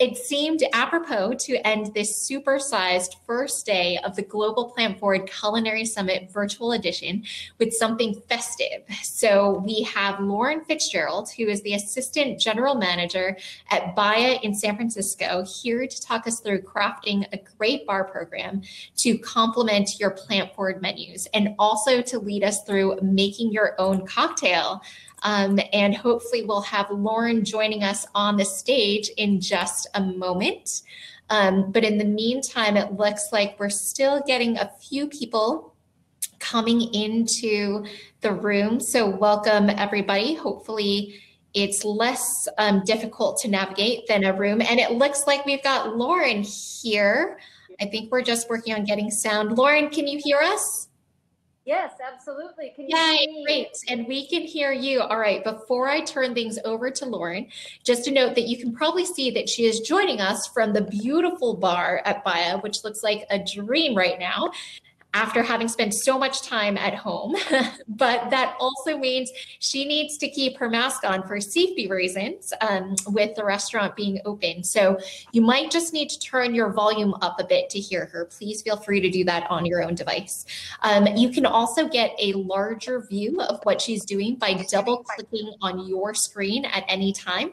it seemed apropos to end this supersized first day of the Global Plant Forward Culinary Summit virtual edition with something festive. So we have Lauren Fitzgerald, who is the Assistant General Manager at Baia in San Francisco, here to talk us through crafting a great bar program to complement your plant forward menus and also to lead us through making your own cocktail. Um, and hopefully, we'll have Lauren joining us on the stage in just a moment. Um, but in the meantime, it looks like we're still getting a few people coming into the room. So, welcome everybody. Hopefully, it's less um, difficult to navigate than a room. And it looks like we've got Lauren here. I think we're just working on getting sound. Lauren, can you hear us? Yes, absolutely. Can you Yay, great. And we can hear you. All right. Before I turn things over to Lauren, just to note that you can probably see that she is joining us from the beautiful bar at Baia, which looks like a dream right now after having spent so much time at home. but that also means she needs to keep her mask on for safety reasons um, with the restaurant being open. So you might just need to turn your volume up a bit to hear her. Please feel free to do that on your own device. Um, you can also get a larger view of what she's doing by double clicking on your screen at any time.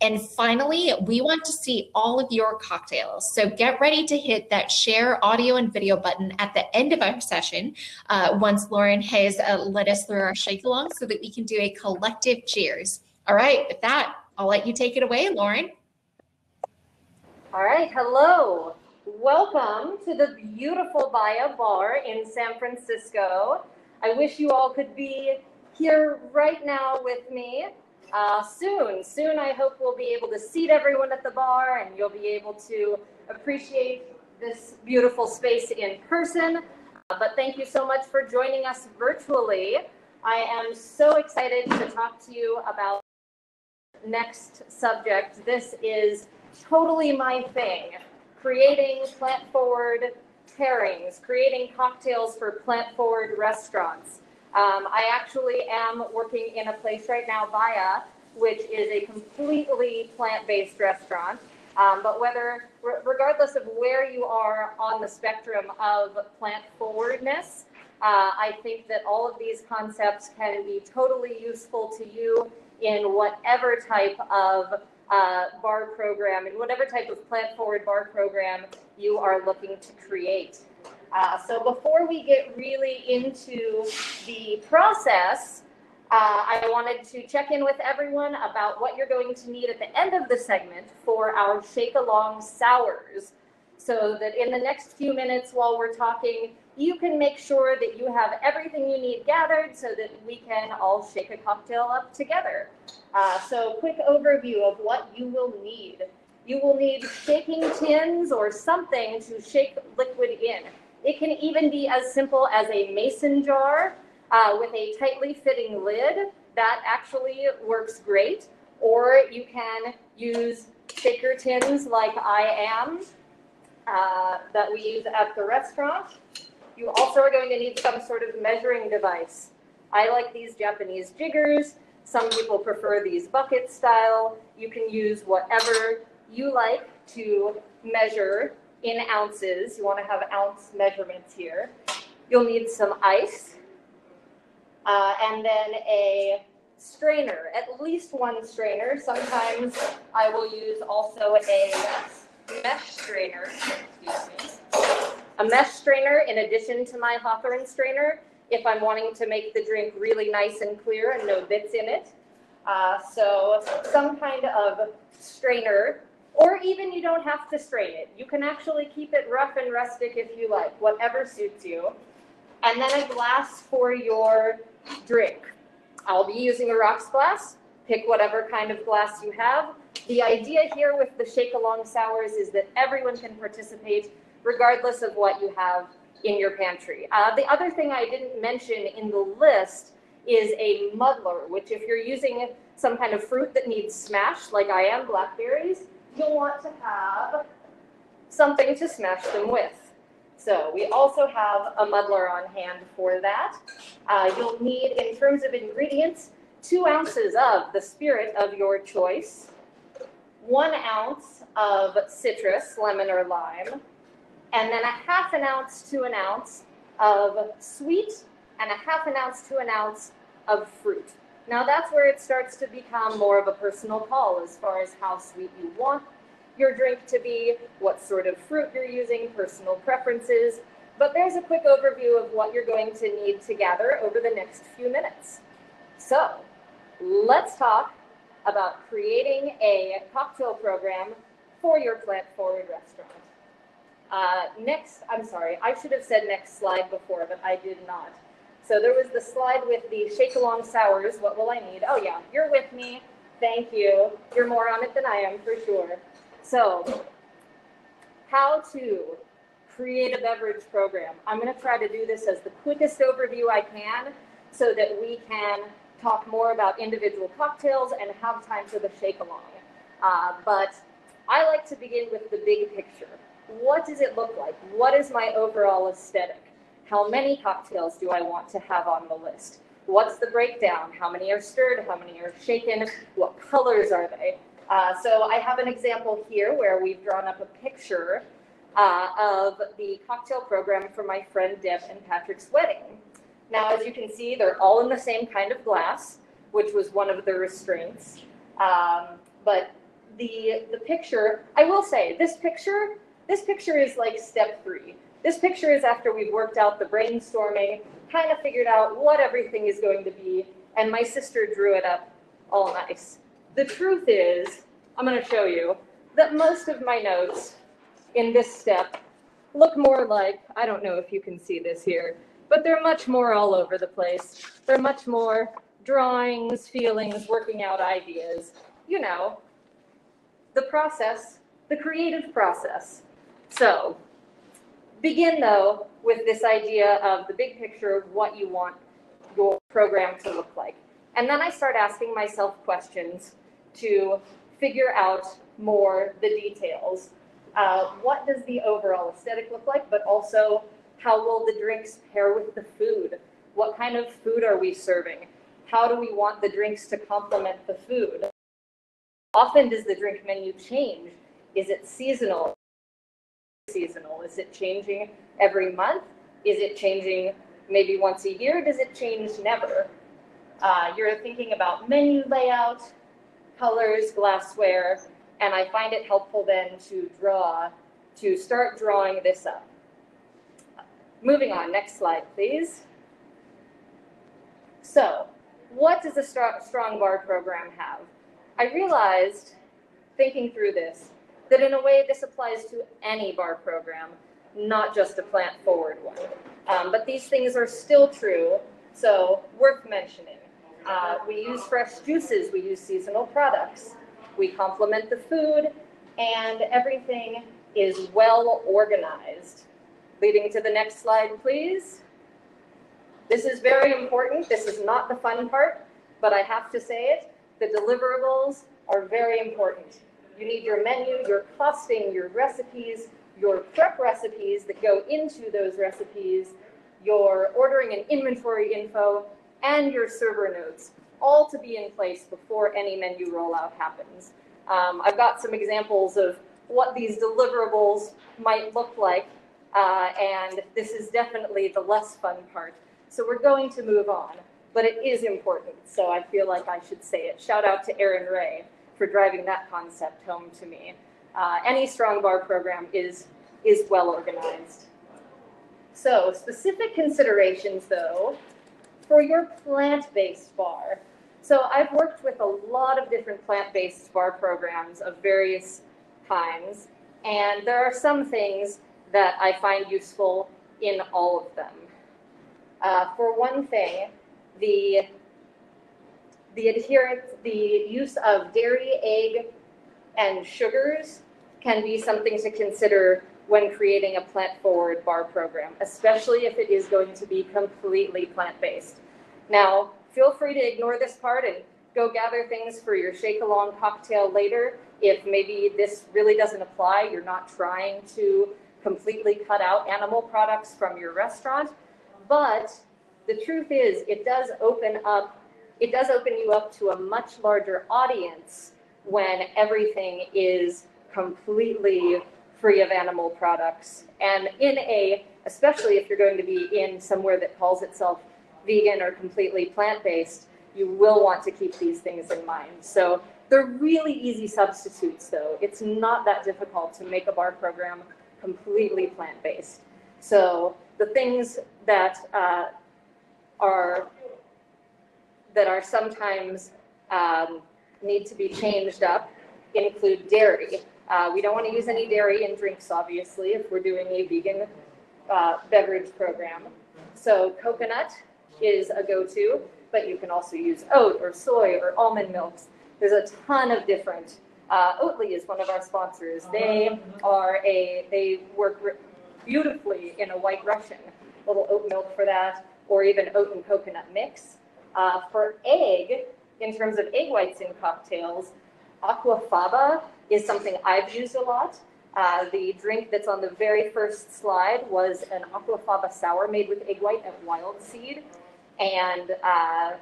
And finally, we want to see all of your cocktails. So get ready to hit that share audio and video button at the end of our session uh, once Lauren has uh, led us through our shake along so that we can do a collective cheers. All right, with that, I'll let you take it away, Lauren. All right, hello. Welcome to the beautiful Baia Bar in San Francisco. I wish you all could be here right now with me. Uh, soon, soon I hope we'll be able to seat everyone at the bar and you'll be able to appreciate this beautiful space in person. But thank you so much for joining us virtually. I am so excited to talk to you about next subject. This is totally my thing. Creating plant forward pairings, creating cocktails for plant forward restaurants. Um, I actually am working in a place right now, Baia, which is a completely plant-based restaurant. Um, but whether, regardless of where you are on the spectrum of plant forwardness, uh, I think that all of these concepts can be totally useful to you in whatever type of uh, bar program, in whatever type of plant forward bar program you are looking to create. Uh, so before we get really into the process, uh, I wanted to check in with everyone about what you're going to need at the end of the segment for our shake along sours. So that in the next few minutes while we're talking, you can make sure that you have everything you need gathered so that we can all shake a cocktail up together. Uh, so quick overview of what you will need. You will need shaking tins or something to shake liquid in. It can even be as simple as a mason jar uh, with a tightly fitting lid. That actually works great. Or you can use shaker tins like I am uh, that we use at the restaurant. You also are going to need some sort of measuring device. I like these Japanese jiggers. Some people prefer these bucket style. You can use whatever you like to measure in ounces. You want to have ounce measurements here. You'll need some ice uh, and then a strainer, at least one strainer. Sometimes I will use also a mesh strainer. A mesh strainer in addition to my Hawthorne strainer if I'm wanting to make the drink really nice and clear and no bits in it. Uh, so some kind of strainer, or even you don't have to strain it. You can actually keep it rough and rustic if you like, whatever suits you. And then a glass for your drink. I'll be using a rocks glass. Pick whatever kind of glass you have. The idea here with the shake along sours is that everyone can participate regardless of what you have in your pantry. Uh, the other thing I didn't mention in the list is a muddler, which if you're using some kind of fruit that needs smashed, like I am, blackberries, you'll want to have something to smash them with. So we also have a muddler on hand for that. Uh, you'll need, in terms of ingredients, two ounces of the spirit of your choice, one ounce of citrus, lemon or lime, and then a half an ounce to an ounce of sweet and a half an ounce to an ounce of fruit. Now that's where it starts to become more of a personal call as far as how sweet you want your drink to be, what sort of fruit you're using, personal preferences. But there's a quick overview of what you're going to need to gather over the next few minutes. So let's talk about creating a cocktail program for your plant forward restaurant. Uh, next, I'm sorry, I should have said next slide before, but I did not. So there was the slide with the shake along sours. What will I need? Oh yeah, you're with me. Thank you. You're more on it than I am for sure. So how to create a beverage program. I'm going to try to do this as the quickest overview I can so that we can talk more about individual cocktails and have time for the shake along. Uh, but I like to begin with the big picture. What does it look like? What is my overall aesthetic? How many cocktails do I want to have on the list? What's the breakdown? How many are stirred? How many are shaken? What colors are they? Uh, so I have an example here where we've drawn up a picture uh, of the cocktail program for my friend Deb and Patrick's wedding. Now, as you can see, they're all in the same kind of glass, which was one of the restraints. Um, but the the picture, I will say, this picture, this picture is like step three. This picture is after we've worked out the brainstorming, kind of figured out what everything is going to be, and my sister drew it up all nice. The truth is, I'm going to show you that most of my notes in this step look more like, I don't know if you can see this here, but they're much more all over the place. They're much more drawings, feelings, working out ideas, you know, the process, the creative process. So begin though with this idea of the big picture of what you want your program to look like. And then I start asking myself questions to figure out more the details. Uh, what does the overall aesthetic look like, but also how will the drinks pair with the food? What kind of food are we serving? How do we want the drinks to complement the food? Often does the drink menu change? Is it seasonal? Seasonal? Is it changing every month? Is it changing maybe once a year? Does it change never? Uh, you're thinking about menu layout, colors, glassware, and I find it helpful then to draw, to start drawing this up. Moving on, next slide, please. So, what does a strong bar program have? I realized, thinking through this, that in a way this applies to any bar program, not just a plant forward one. Um, but these things are still true, so worth mentioning. Uh, we use fresh juices, we use seasonal products, we complement the food, and everything is well organized. Leading to the next slide, please. This is very important. This is not the fun part, but I have to say it. The deliverables are very important. You need your menu, your costing, your recipes, your prep recipes that go into those recipes, your ordering and inventory info, and your server notes, all to be in place before any menu rollout happens. Um, I've got some examples of what these deliverables might look like uh, and this is definitely the less fun part. So we're going to move on, but it is important. So I feel like I should say it. Shout out to Aaron Ray for driving that concept home to me. Uh, any strong bar program is, is well organized. So specific considerations though, for your plant-based bar. So I've worked with a lot of different plant-based bar programs of various kinds, and there are some things that I find useful in all of them. Uh, for one thing, the the adherence, the use of dairy, egg, and sugars can be something to consider when creating a plant-forward bar program, especially if it is going to be completely plant-based. Now, feel free to ignore this part and go gather things for your shake-along cocktail later. If maybe this really doesn't apply, you're not trying to completely cut out animal products from your restaurant. But the truth is, it does open up, it does open you up to a much larger audience when everything is completely free of animal products. And in a, especially if you're going to be in somewhere that calls itself vegan or completely plant-based, you will want to keep these things in mind. So they're really easy substitutes though. It's not that difficult to make a bar program completely plant-based. So the things that uh, are that are sometimes um, need to be changed up include dairy. Uh, we don't want to use any dairy in drinks, obviously, if we're doing a vegan uh, beverage program. So coconut is a go-to, but you can also use oat or soy or almond milks. There's a ton of different. Uh, Oatly is one of our sponsors. They are a they work beautifully in a White Russian, a little oat milk for that, or even oat and coconut mix. Uh, for egg, in terms of egg whites in cocktails, aquafaba is something I've used a lot. Uh, the drink that's on the very first slide was an aquafaba sour made with egg white and wild seed. And uh,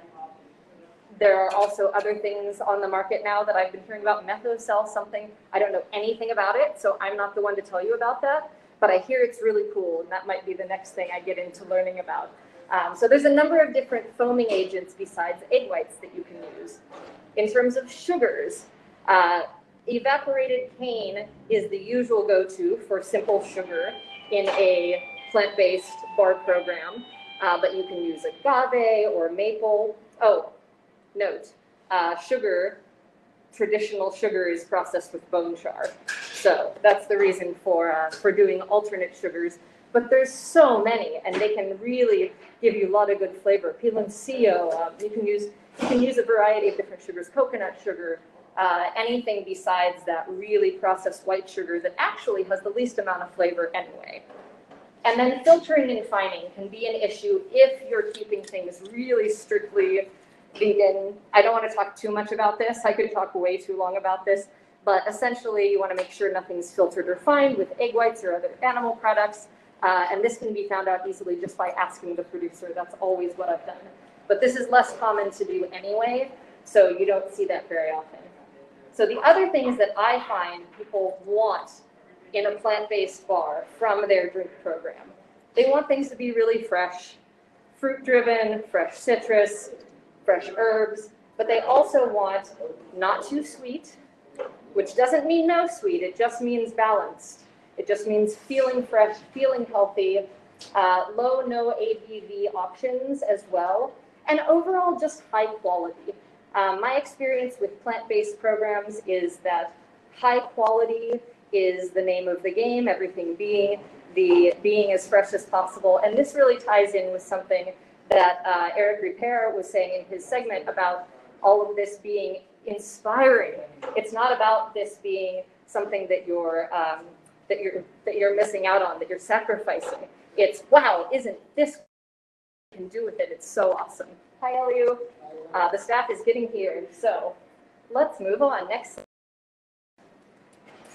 there are also other things on the market now that I've been hearing about. Methocel, something I don't know anything about it, so I'm not the one to tell you about that. But I hear it's really cool, and that might be the next thing I get into learning about. Um, so there's a number of different foaming agents besides egg whites that you can use. In terms of sugars, uh, evaporated cane is the usual go-to for simple sugar in a plant-based bar program, uh, but you can use agave or maple. Oh, note, uh, sugar, traditional sugar is processed with bone char. So that's the reason for, uh, for doing alternate sugars but there's so many, and they can really give you a lot of good flavor. Piloncillo, um, you can use you can use a variety of different sugars, coconut sugar, uh, anything besides that really processed white sugar that actually has the least amount of flavor anyway. And then filtering and fining can be an issue if you're keeping things really strictly vegan. I don't want to talk too much about this. I could talk way too long about this. But essentially, you want to make sure nothing's filtered or fined with egg whites or other animal products. Uh, and this can be found out easily just by asking the producer. That's always what I've done. But this is less common to do anyway, so you don't see that very often. So the other things that I find people want in a plant-based bar from their drink program, they want things to be really fresh, fruit-driven, fresh citrus, fresh herbs, but they also want not too sweet, which doesn't mean no sweet, it just means balanced. It just means feeling fresh, feeling healthy, uh, low, no ABV options as well, and overall just high quality. Um, my experience with plant-based programs is that high quality is the name of the game, everything being the being as fresh as possible. And this really ties in with something that uh, Eric Ripert was saying in his segment about all of this being inspiring. It's not about this being something that you're um, that you're that you're missing out on, that you're sacrificing. It's wow, isn't this you can do with it? It's so awesome. Hi, Eliu. Uh, the staff is getting here, so let's move on. Next.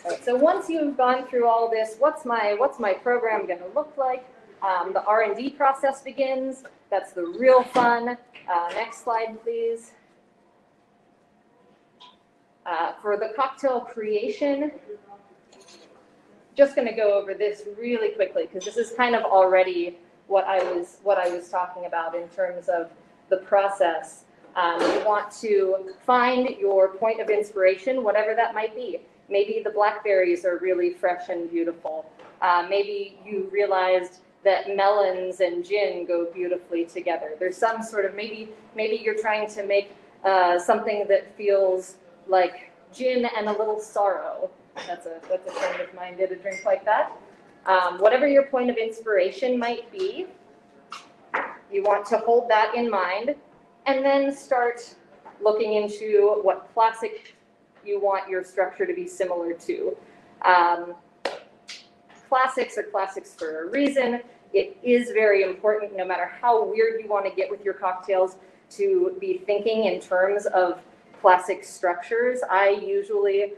Right, so once you've gone through all this, what's my what's my program going to look like? Um, the R&D process begins. That's the real fun. Uh, next slide, please. Uh, for the cocktail creation, just going to go over this really quickly because this is kind of already what I was what I was talking about in terms of the process. Um, you want to find your point of inspiration, whatever that might be. Maybe the blackberries are really fresh and beautiful. Uh, maybe you realized that melons and gin go beautifully together. There's some sort of maybe maybe you're trying to make uh, something that feels like gin and a little sorrow. That's a, that's a friend of mine did a drink like that. Um, whatever your point of inspiration might be, you want to hold that in mind and then start looking into what classic you want your structure to be similar to. Um, classics are classics for a reason. It is very important, no matter how weird you want to get with your cocktails, to be thinking in terms of classic structures. I usually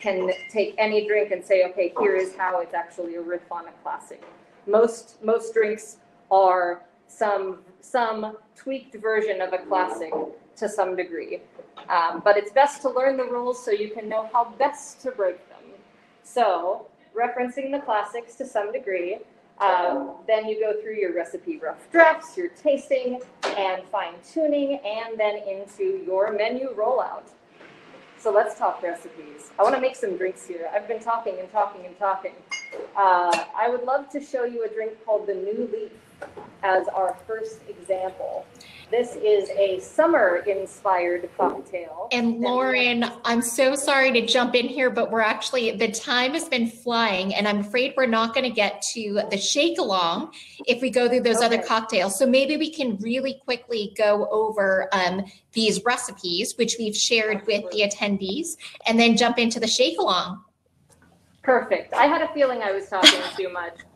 can take any drink and say, okay, here is how it's actually a riff on a classic. Most most drinks are some some tweaked version of a classic to some degree. Um, but it's best to learn the rules so you can know how best to break them. So, referencing the classics to some degree, uh, then you go through your recipe rough drafts, your tasting and fine tuning, and then into your menu rollout. So let's talk recipes. I want to make some drinks here. I've been talking and talking and talking. Uh, I would love to show you a drink called the New Leaf as our first example. This is a summer inspired cocktail. And Lauren, I'm so sorry to jump in here, but we're actually, the time has been flying, and I'm afraid we're not going to get to the shake along if we go through those okay. other cocktails. So maybe we can really quickly go over um, these recipes, which we've shared with the attendees, and then jump into the shake along. Perfect. I had a feeling I was talking too much.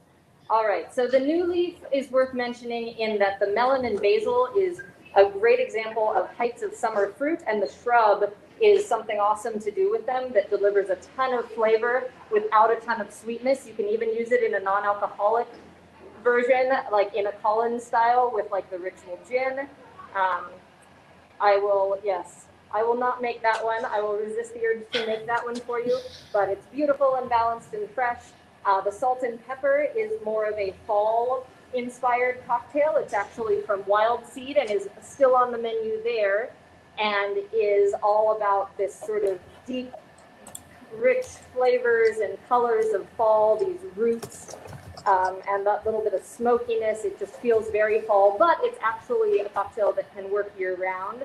All right, so the new leaf is worth mentioning in that the melon and basil is a great example of heights of summer fruit, and the shrub is something awesome to do with them that delivers a ton of flavor without a ton of sweetness. You can even use it in a non-alcoholic version, like in a Collins style with like the ritual gin. Um, I will, yes, I will not make that one. I will resist the urge to make that one for you, but it's beautiful and balanced and fresh. Uh, the salt and pepper is more of a fall inspired cocktail. It's actually from Wild Seed and is still on the menu there and is all about this sort of deep, rich flavors and colors of fall, these roots, um, and that little bit of smokiness. It just feels very fall, but it's actually a cocktail that can work year round.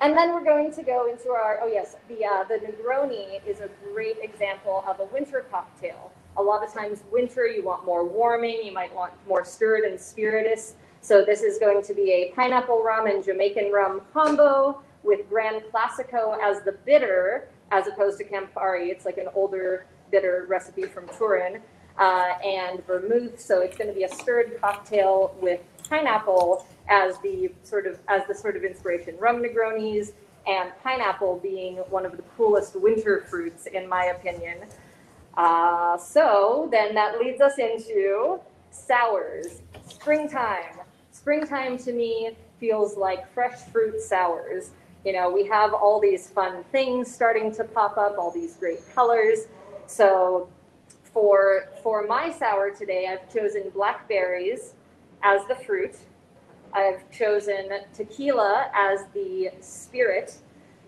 And then we're going to go into our, oh yes, the, uh, the Negroni is a great example of a winter cocktail. A lot of times winter, you want more warming, you might want more stirred and spiritus. So this is going to be a pineapple rum and Jamaican rum combo with Gran Classico as the bitter, as opposed to Campari. It's like an older bitter recipe from Turin. Uh, and vermouth, so it's going to be a stirred cocktail with pineapple as the sort of as the sort of inspiration. Rum Negronis and pineapple being one of the coolest winter fruits, in my opinion. Uh, so then that leads us into sours. Springtime. Springtime to me feels like fresh fruit sours. You know, we have all these fun things starting to pop up, all these great colors. So for for my sour today, I've chosen blackberries as the fruit. I've chosen tequila as the spirit.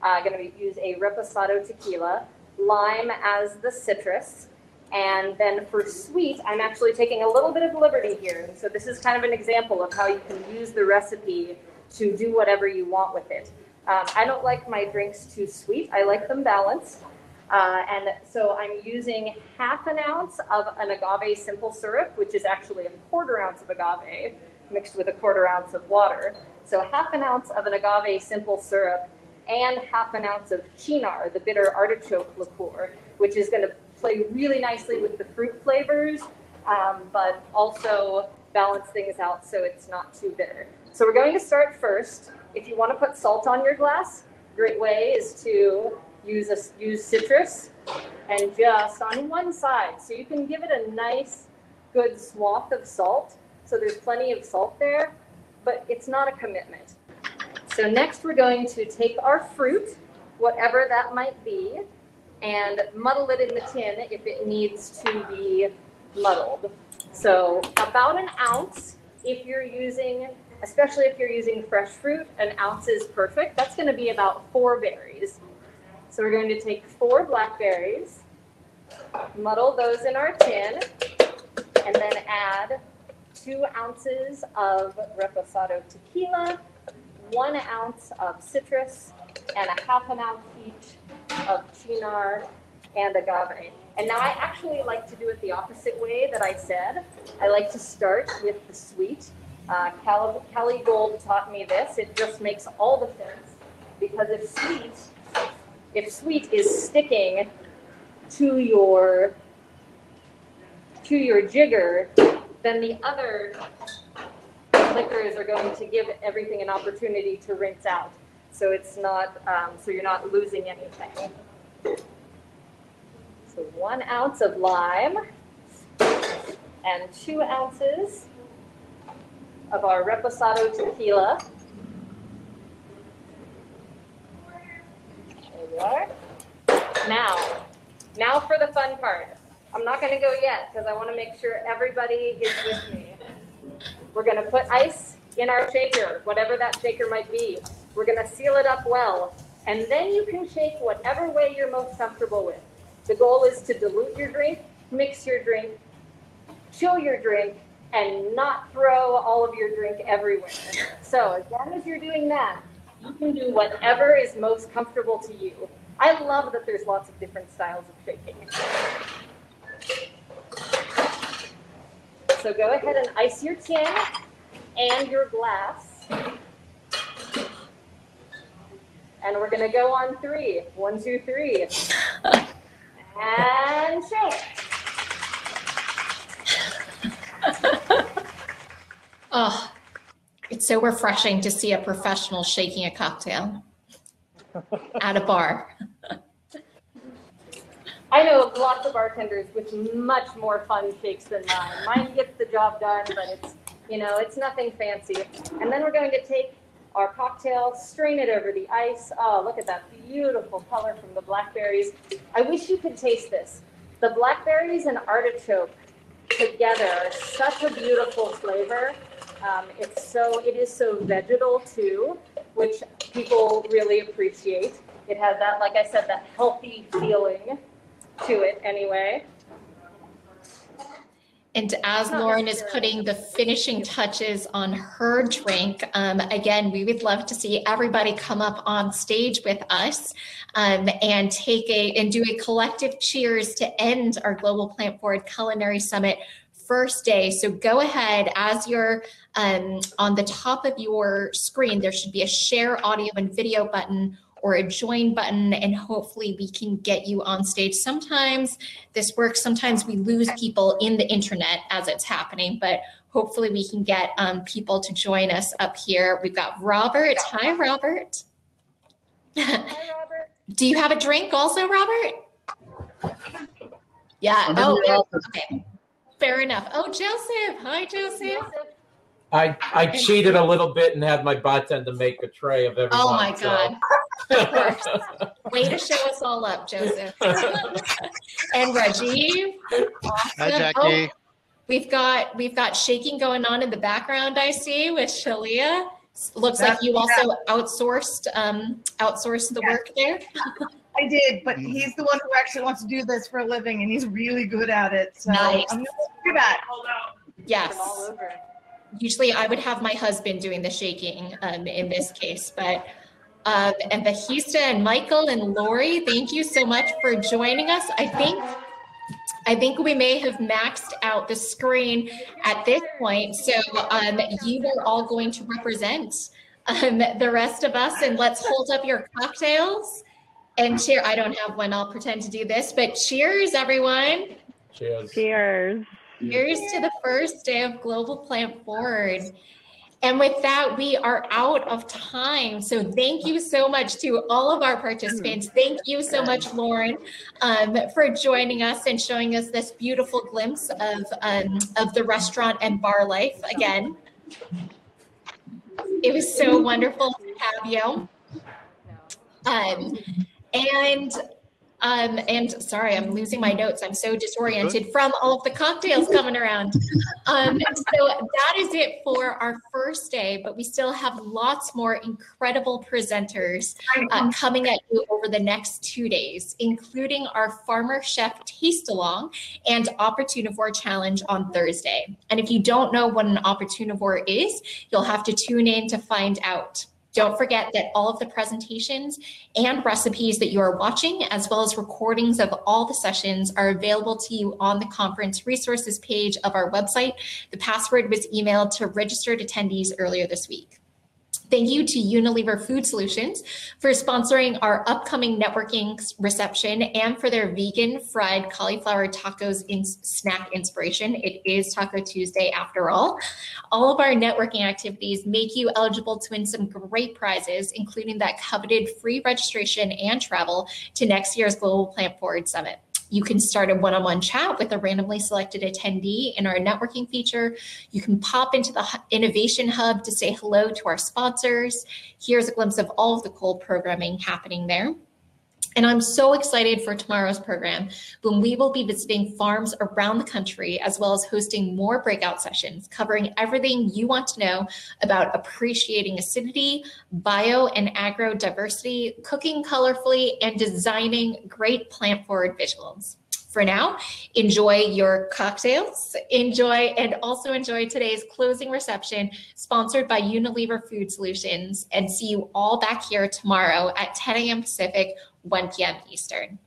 I'm uh, going to use a reposado tequila lime as the citrus. And then for sweet, I'm actually taking a little bit of liberty here. So this is kind of an example of how you can use the recipe to do whatever you want with it. Um, I don't like my drinks too sweet. I like them balanced. Uh, and so I'm using half an ounce of an agave simple syrup, which is actually a quarter ounce of agave mixed with a quarter ounce of water. So half an ounce of an agave simple syrup and half an ounce of Cynar, the bitter artichoke liqueur, which is going to play really nicely with the fruit flavors, um, but also balance things out so it's not too bitter. So we're going to start first. If you want to put salt on your glass, great way is to use a, use citrus and just on one side. So you can give it a nice, good swath of salt. So there's plenty of salt there, but it's not a commitment. So next we're going to take our fruit, whatever that might be, and muddle it in the tin if it needs to be muddled. So about an ounce if you're using, especially if you're using fresh fruit, an ounce is perfect. That's going to be about four berries. So we're going to take four blackberries, muddle those in our tin, and then add two ounces of reposado tequila, one ounce of citrus and a half an ounce each of cynar and agave. And now I actually like to do it the opposite way that I said. I like to start with the sweet. Uh, Gold taught me this. It just makes all the sense because if sweet, if sweet is sticking to your to your jigger, then the other liquors are going to give everything an opportunity to rinse out. So it's not, um, so you're not losing anything. So one ounce of lime and two ounces of our reposado tequila. you are. Now, now for the fun part. I'm not gonna go yet because I wanna make sure everybody is with me. We're gonna put ice in our shaker, whatever that shaker might be. We're gonna seal it up well. And then you can shake whatever way you're most comfortable with. The goal is to dilute your drink, mix your drink, chill your drink, and not throw all of your drink everywhere. So as long as you're doing that, you can do whatever is most comfortable to you. I love that there's lots of different styles of shaking. So go ahead and ice your tin and your glass. And we're gonna go on three. One, two, three. And shake. Oh, it's so refreshing to see a professional shaking a cocktail at a bar. I know lots of bartenders with much more fun shakes than mine. Mine gets the job done, but it's, you know, it's nothing fancy. And then we're going to take our cocktail, strain it over the ice. Oh, look at that beautiful color from the blackberries. I wish you could taste this. The blackberries and artichoke together are such a beautiful flavor. Um, it's so, it is so vegetal too, which people really appreciate. It has that, like I said, that healthy feeling to it anyway. And as Lauren is putting the finishing touches on her drink, um, again, we would love to see everybody come up on stage with us um, and take a and do a collective cheers to end our Global Plant Forward Culinary Summit first day. So go ahead as you're um, on the top of your screen, there should be a share audio and video button or a join button, and hopefully we can get you on stage. Sometimes this works, sometimes we lose people in the internet as it's happening, but hopefully we can get um, people to join us up here. We've got Robert. Hi, Robert. Hi, Robert. Do you have a drink also, Robert? Yeah. Oh, the okay. Fair enough. Oh, Joseph. Hi, Joseph. Joseph. I, I cheated a little bit and had my bartender make a tray of everything. Oh my so- God. Of course. Way to show us all up, Joseph. and Rajiv. Hi, Jackie. Oh, we've got we've got shaking going on in the background. I see with Shalia. Looks like you also outsourced um outsourced the Yeah. work there. I did, but Mm. he's the one who actually wants to do this for a living, and he's really good at it. So Nice. I'm gonna do that. Yes. From all over. Usually I would have my husband doing the shaking um, in this case, but um, and Bahista and Michael and Lori, thank you so much for joining us. I think I think we may have maxed out the screen at this point, so um, you are all going to represent um, the rest of us, and let's hold up your cocktails and cheer. I don't have one. I'll pretend to do this, but cheers, everyone. Cheers. Cheers. Here's to the first day of Global Plant Forward. And with that, we are out of time. So thank you so much to all of our participants. Thank you so much, Lauren, um, for joining us and showing us this beautiful glimpse of, um, of the restaurant and bar life again. It was so wonderful to have you. Um, and um, and sorry, I'm losing my notes. I'm so disoriented from all of the cocktails coming around. Um, so that is it for our first day, but we still have lots more incredible presenters uh, coming at you over the next two days, including our Farmer Chef Taste Along and Opportunivore Challenge on Thursday. And if you don't know what an Opportunivore is, you'll have to tune in to find out. Don't forget that all of the presentations and recipes that you are watching, as well as recordings of all the sessions, are available to you on the conference resources page of our website. The password was emailed to registered attendees earlier this week. Thank you to Unilever Food Solutions for sponsoring our upcoming networking reception and for their vegan fried cauliflower tacos in snack inspiration. It is Taco Tuesday after all. All of our networking activities make you eligible to win some great prizes, including that coveted free registration and travel to next year's Global Plant Forward Summit. You can start a one on one chat with a randomly selected attendee in our networking feature. You can pop into the Innovation Hub to say hello to our sponsors. Here's a glimpse of all of the cool programming happening there. And I'm so excited for tomorrow's program when we will be visiting farms around the country as well as hosting more breakout sessions covering everything you want to know about appreciating acidity, bio and agro diversity, cooking colorfully, and designing great plant forward visuals. For now, enjoy your cocktails, enjoy and also enjoy today's closing reception sponsored by Unilever Food Solutions and see you all back here tomorrow at 10 a.m. Pacific, 1 p.m. Eastern.